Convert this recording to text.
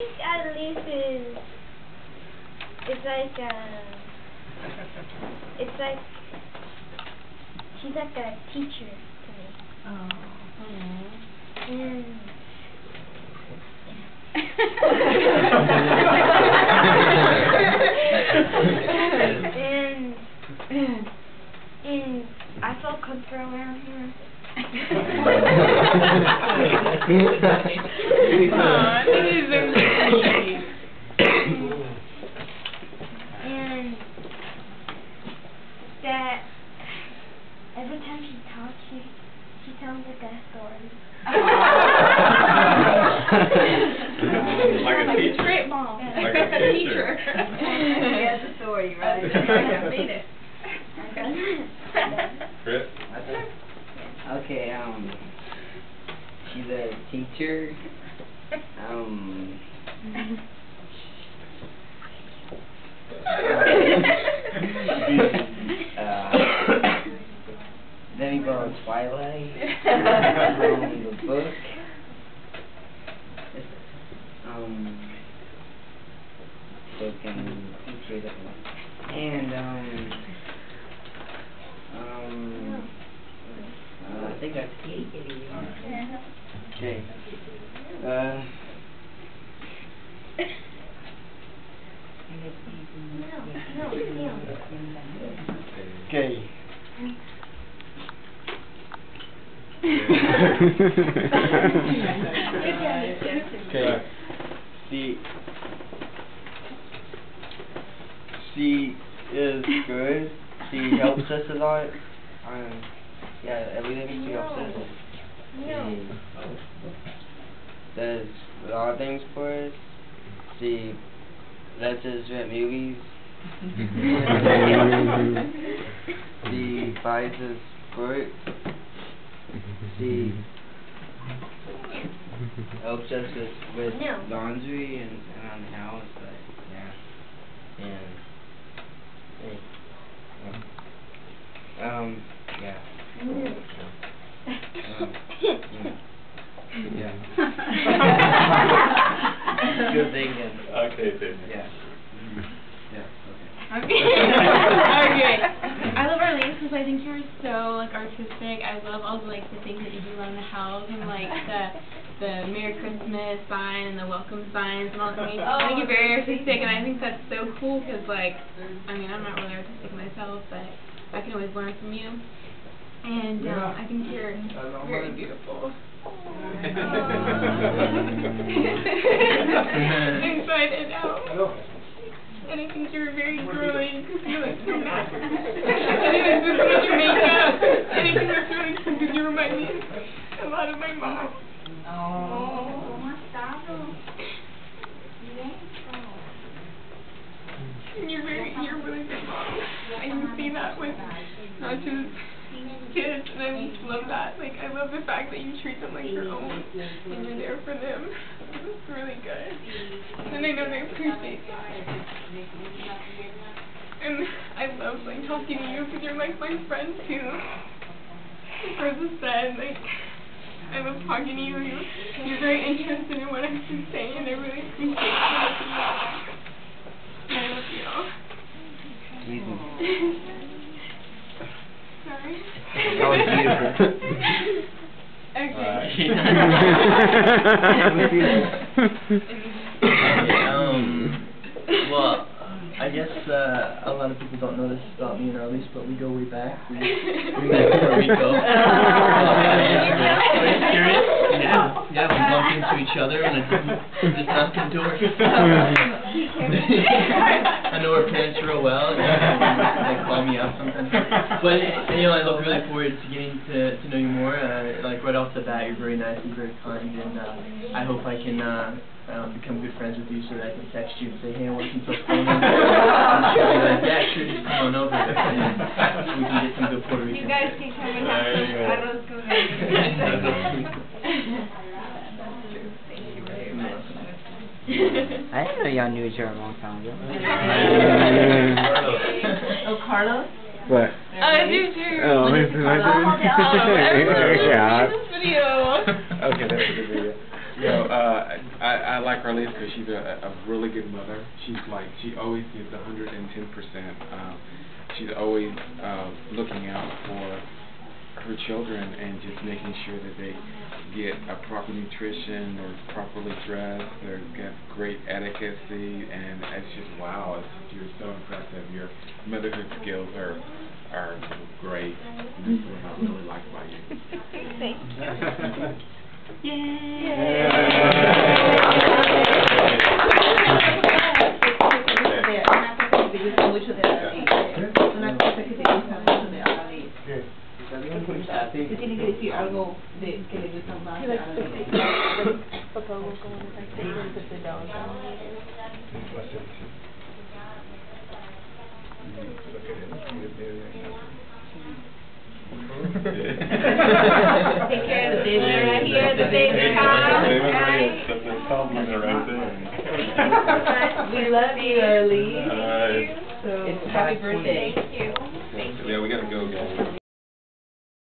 At least is it's like uh it's like she's like a teacher to me. Oh. And and and I feel comfortable around here. Aw, that is so sweet. and that every time she talks, she she tells me the story. Like a teacher. Great mom. Like teacher. He has a story, right? I made it. Chris? Okay, um, she's a teacher. Um, uh, then we go to Twilight. um, the book. Um, book and teacher. And, um, um, uh, I think that's it. Okay. Uh, no, no, okay. Okay. She she is good. She helps us a lot. Um, yeah, everything she helps us. no. She does a lot of things for us. She lets us rent movies. she buys us books. She helps us with, with No. laundry and around the house, but yeah. And hey, um, yeah. Um, yeah. yeah. Good thinking. Okay, baby. Yeah. Yeah. Okay. Okay. okay. I love Arlene because I think you're so like artistic. I love all the like the things that you do around the house and like the the Merry Christmas sign and the welcome signs and all that. I think I think you're very artistic and I think that's so cool because like I mean I'm not really artistic myself but I can always learn from you. And um, I think you're very beautiful. Inside and out. And I think you're very girly because you're like so massive. and I just look at your makeup. And I think that's really cool because you remind me a lot of my mom. Oh. And you're very, you're a really good mom. I can see that with not just kids, and I just love that. Like, I love the fact that you treat them like your own, and you're there for them. It's really good. And I know they appreciate that. And I love like talking to you because you're like my friend too. Like Rosa said, like I love talking to you. You're, very interested in what I have to say, and I really appreciate it. I love you. Sorry. That was beautiful. okay. um, well, I guess uh, a lot of people don't know this about me and Arelis, but we go way back. We, we met in Puerto Rico. Uh, yeah, Are you serious? Yeah, yeah, we bumped into each other and I just knocked the door. I know her parents real well. Yeah, they call me out sometimes. But you know, I look really forward to getting to to know you more. Uh, like right off the bat, you're very nice and very kind, and uh, I hope I can. Uh, um, become good friends with you so that I can text you and say, hey, I'm working till phone. and she'll be like, yeah, sure, just come on over. And we can get some good Puerto Rican You guys food. can come and have There you some go. arroz con I didn't know y'all knew each other a long time ago. Oh, Carlos? What? I do too. Oh, this is my Oh, everyone, Yeah. this video. Okay, that's a good video. You know, uh, I, I like Arlene because she's a, a really good mother. She's like, she always gives 110%. Um, she's always uh, looking out for her children and just making sure that they get a proper nutrition, they're properly dressed, they've got great etiquette, and it's just wow, it's, you're so impressive. Your motherhood skills are are great. And that's what I really like about you. Una Una cosa que te gusta mucho de Aralí. Te tiene que decir algo de que le gusta más de Aralí. Take care of the baby right here, the baby comes, right? we love you, Early. Nice. So, it's happy birthday. Thank you. Thank you. Yeah, we gotta go, guys.